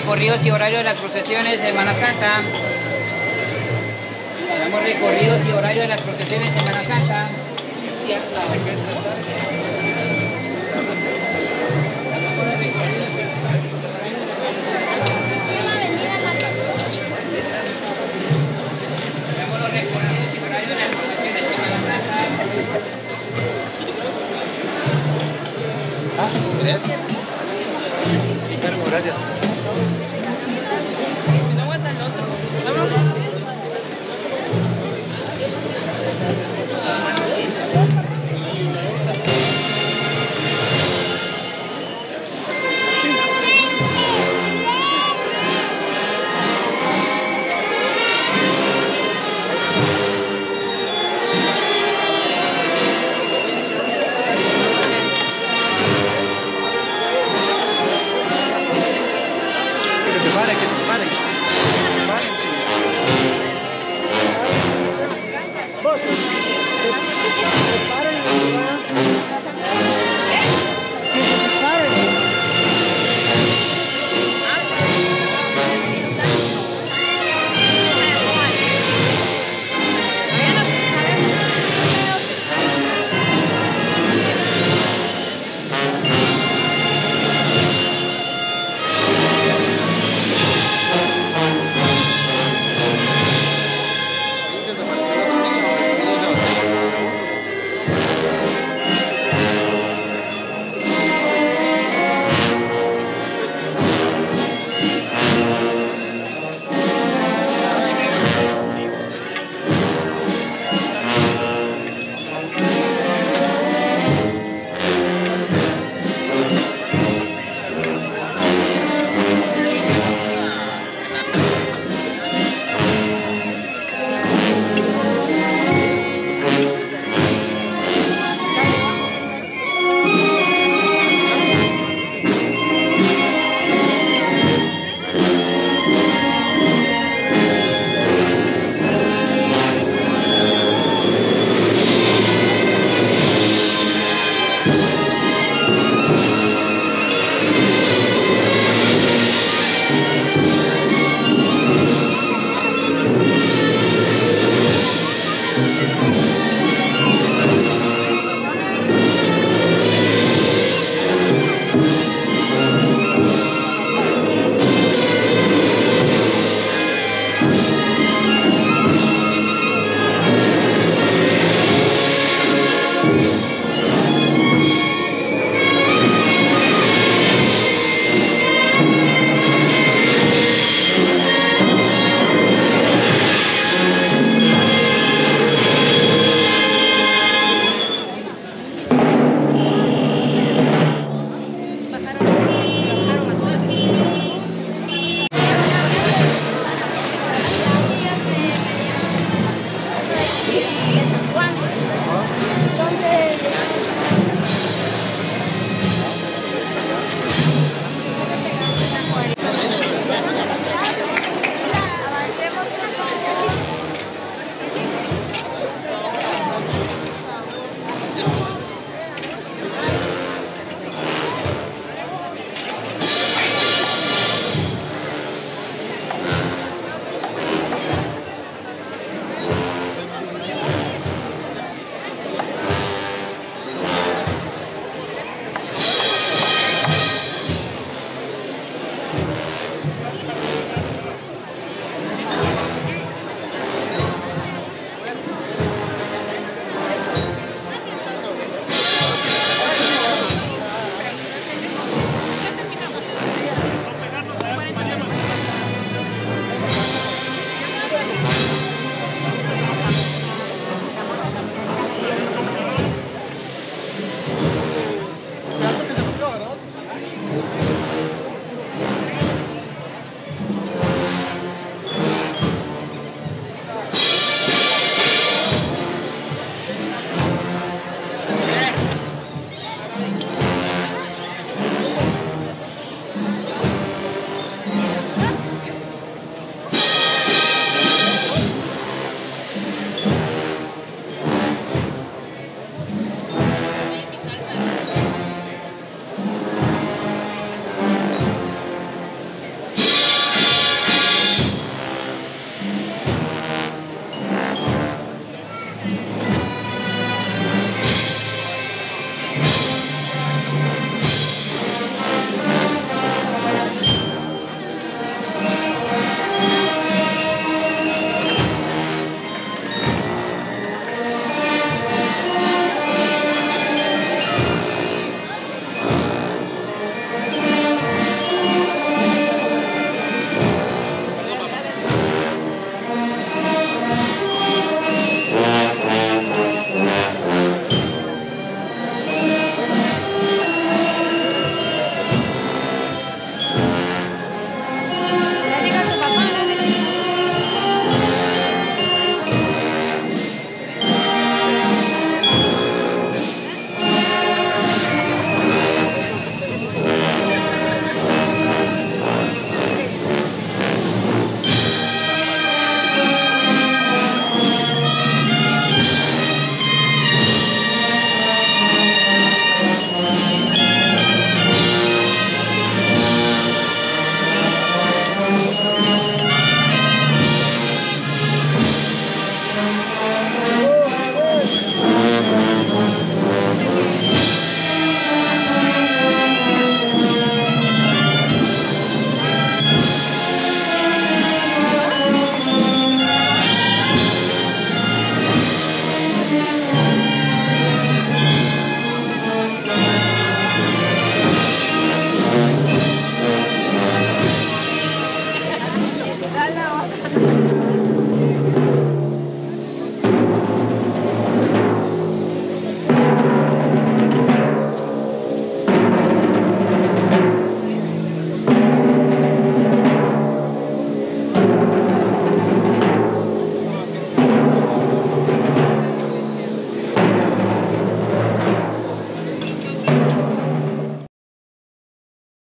recorridos y horarios de las procesiones de Semana Santa. Tenemos recorridos y horarios de las procesiones de Semana Santa. Tenemos los recorridos y horarios de las procesiones de Semana Santa. Gracias.